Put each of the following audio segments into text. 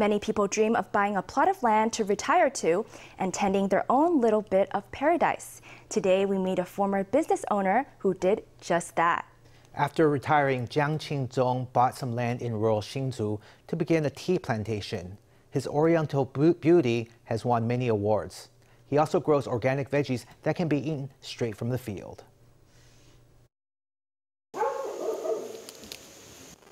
Many people dream of buying a plot of land to retire to and tending their own little bit of paradise. Today, we meet a former business owner who did just that. After retiring, Chiang Ching-chung bought some land in rural Hsinchu to begin a tea plantation. His Oriental beauty has won many awards. He also grows organic veggies that can be eaten straight from the field.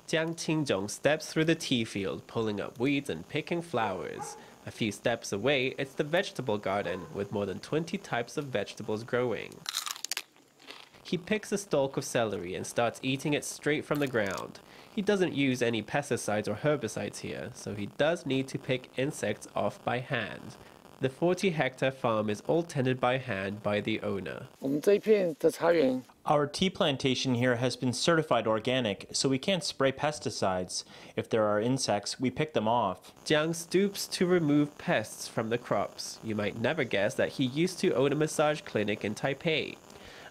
Chiang Ching-chung steps through the tea field, pulling up weeds and picking flowers. A few steps away, it's the vegetable garden, with more than 20 types of vegetables growing. He picks a stalk of celery and starts eating it straight from the ground. He doesn't use any pesticides or herbicides here, so he does need to pick insects off by hand. The 40 hectare farm is all tended by hand by the owner. Our tea plantation here has been certified organic, so we can't spray pesticides. If there are insects, we pick them off. Chiang stoops to remove pests from the crops. You might never guess that he used to own a massage clinic in Taipei.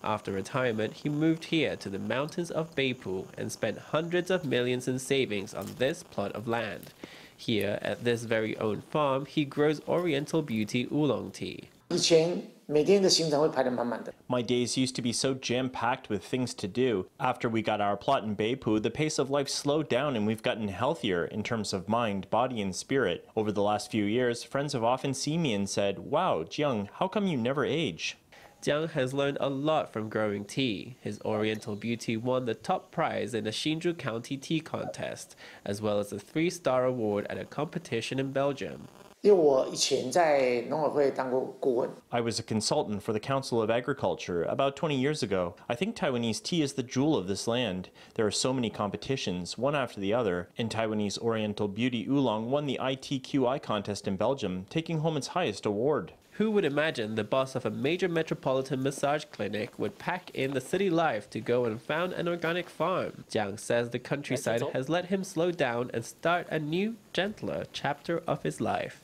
After retirement, he moved here to the mountains of Beipu and spent hundreds of millions in savings on this plot of land. Here, at this very own farm, he grows Oriental Beauty Oolong tea. My days used to be so jam-packed with things to do. After we got our plot in Beipu, the pace of life slowed down and we've gotten healthier in terms of mind, body, and spirit. Over the last few years, friends have often seen me and said, Wow, Chiang, how come you never age? Chiang has learned a lot from growing tea. His Oriental Beauty won the top prize in the Hsinchu County Tea Contest, as well as a three-star award at a competition in Belgium. I was a consultant for the Council of Agriculture about 20 years ago. I think Taiwanese tea is the jewel of this land. There are so many competitions, one after the other, and Taiwanese Oriental Beauty Oolong won the ITQI contest in Belgium, taking home its highest award. Who would imagine the boss of a major metropolitan massage clinic would pack in the city life to go and found an organic farm? Chiang says the countryside has let him slow down and start a new, gentler chapter of his life.